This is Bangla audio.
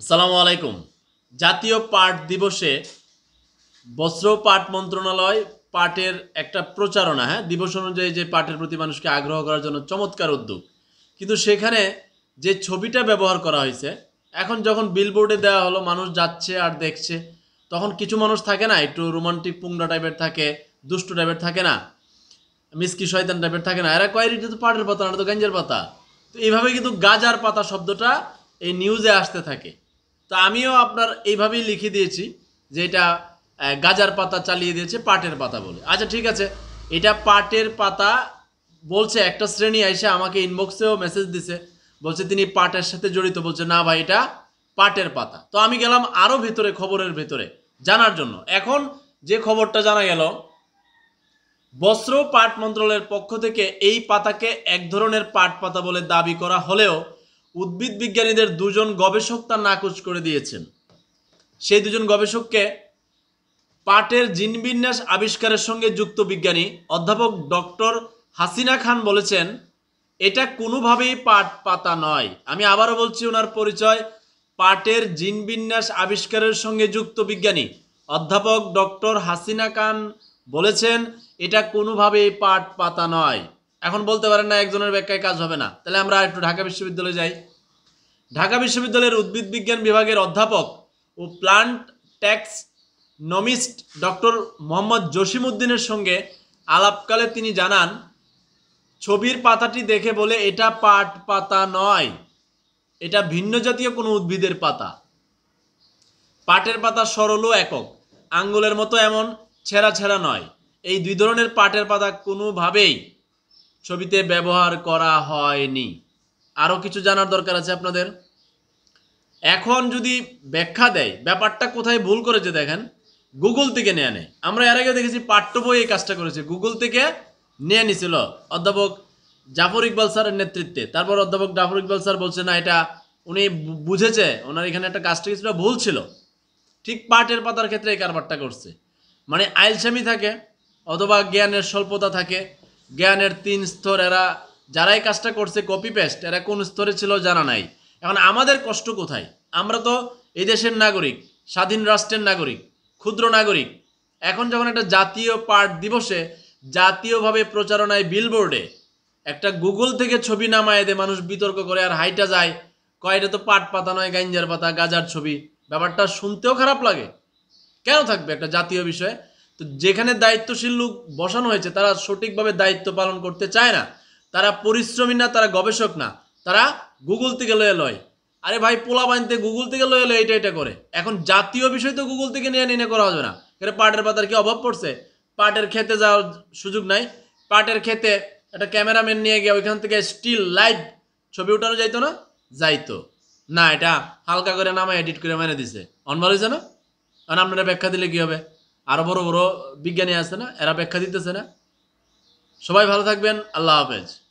আসসালামু আলাইকুম। জাতীয় পাট দিবসে বস্ত্র পাট মন্ত্রণালয় পাটের একটা প্রচারণা হ্যাঁ? দিবস অনুযায়ী যে পাটের প্রতি মানুষকে আগ্রহ করার জন্য চমৎকার উদ্যোগ। কিন্তু সেখানে যে ছবিটা ব্যবহার করা হয়েছে, এখন যখন বিলবোর্ডে দেওয়া হলো, মানুষ যাচ্ছে আর দেখছে, তখন কিছু মানুষ থাকে না, একটু রোমান্টিক পুংরা টাইপের থাকে, দুষ্ট টাইপের থাকে না, মিসকি শয়তান টাইপের থাকে না। এরা কয়ের তো পাটের পাতা না তো গাঞ্জের পাতা। তো এইভাবে কিন্তু গাজার পাতা শব্দটা এই নিউজে আসতে থাকে। তো আমিও আপনার এইভাবেই লিখে দিয়েছি যে এটা গাজার পাতা চালিয়ে দিয়েছে পাটের পাতা বলে। আচ্ছা ঠিক আছে। এটা পাটের পাতা বলছে, একটা শ্রেণি এসে আমাকে ইনবক্সেও মেসেজ দিছে, বলছে তিনি পাটের সাথে জড়িত। বলছে, না ভাই, এটা পাটের পাতা। তো আমি গেলাম আরও ভেতরে, খবরের ভেতরে, জানার জন্য। এখন যে খবরটা জানা গেল, বস্ত্র পাট মন্ত্রণালয়ের পক্ষ থেকে এই পাতাকে এক ধরনের পাট পাতা বলে দাবি করা হলেও উদ্ভিদ বিজ্ঞানীদের দুজন গবেষক তা নাকচ করে দিয়েছেন। সেই দুজন গবেষককে পাটের জিনবিন্যাস আবিষ্কারের সঙ্গে যুক্ত বিজ্ঞানী অধ্যাপক ডক্টর হাসিনা খান বলেছেন, এটা কোনোভাবেই পাট পাতা নয়। আমি আবারও বলছি ওনার পরিচয়, পাটের জিনবিন্যাস আবিষ্কারের সঙ্গে যুক্ত বিজ্ঞানী অধ্যাপক ডক্টর হাসিনা খান বলেছেন, এটা কোনোভাবেই পাট পাতা নয়। এখন বলতে পারেন না একজনের ব্যাখ্যায় কাজ হবে না। তাহলে আমরা একটু ঢাকা বিশ্ববিদ্যালয়ে যাই। ঢাকা বিশ্ববিদ্যালয়ের উদ্ভিদ বিজ্ঞান বিভাগের অধ্যাপক ও plant taxonomist doctor Mohammad জসিমউদ্দিনের সঙ্গে আলাপকালে তিনি জানান, ছবির পাতাটি দেখে বলে এটা পাট পাতা নয়। এটা ভিন্ন জাতীয় কোনো উদ্ভিদের পাতা। পাটের পাতা সরল ও একক। আঙ্গুলের মতো এমন, ছেঁড়া ছেঁড়া নয়। এই দুই ধরনের পাটের পাতা কোনোভাবেই ছবিতে ব্যবহার করা হয়নি। আরও কিছু জানার দরকার আছে আপনাদের? এখন যদি ব্যাখ্যা দেয়, ব্যাপারটা কোথায় ভুল করেছে দেখেন, গুগল থেকে নিয়ে নেয় আমরা এর আগে দেখেছি পাঠ্য বই এই কাজটা করেছে। গুগল থেকে নিয়ে নিছিল অধ্যাপক জাফর ইকবাল স্যারের নেতৃত্বে। তারপর অধ্যাপক জাফর ইকবাল স্যার বলছে, না, এটা উনি বুঝেছে। ওনার এখানে একটা কাজটা কিছুটা ভুল ছিল। ঠিক পাটের পাতার ক্ষেত্রে এই কারবারটা করছে। মানে আইলসামি থাকে, অথবা জ্ঞানের স্বল্পতা থাকে জ্ঞানের তিন স্তর, এরা যারাই কাজটা করছে কপি পেস্ট এরা কোন স্তরে ছিল জানা নাই। এখন আমাদের কষ্ট কোথায়? আমরা তো এই দেশের নাগরিক, স্বাধীন রাষ্ট্রের নাগরিক, ক্ষুদ্র নাগরিক। এখন যখন একটা জাতীয় পাঠ দিবসে জাতীয়ভাবে প্রচারণায় বিলবোর্ডে একটা গুগল থেকে ছবি নামায় দে, মানুষ বিতর্ক করে আর হাইটা যায় কয়টা তো পাট পাতা নয়, গাঞ্জার পাতা, গাজার ছবি। ব্যাপারটা শুনতেও খারাপ লাগে। কেন থাকবে একটা জাতীয় বিষয়? তো যেখানে দায়িত্বশীল লোক বসানো হয়েছে, তারা সঠিকভাবে দায়িত্ব পালন করতে চায় না। তারা পরিশ্রমী না, তারা গবেষক না। তারা গুগল থেকে লয়ে লয়। আরে ভাই পোলা বানতে গুগল থেকে লয়ে লয় এটা এটা করে। এখন জাতীয় বিষয় তো গুগল থেকে নিয়ে নিয়ে করা হবে না। এখানে পাটের পাতার কি অভাব পড়ছে? পাটের খেতে যাওয়ার সুযোগ নাই। পাটের খেতে একটা ক্যামেরাম্যান নিয়ে গিয়ে ওইখান থেকে স্টিল লাইভ ছবি উঠানো যাইতো না? যাইতো। না, এটা হালকা করে নামা এডিট করে মেনে দিছে। অনভার হয়েছে না? কারণ আপনারা ব্যাখ্যা দিলে কি হবে? আরও বড় বড় বিজ্ঞানী আছে না? এরা ব্যাখ্যা দিতেছে না? সবাই ভালো থাকবেন, আল্লাহ হাফেজ।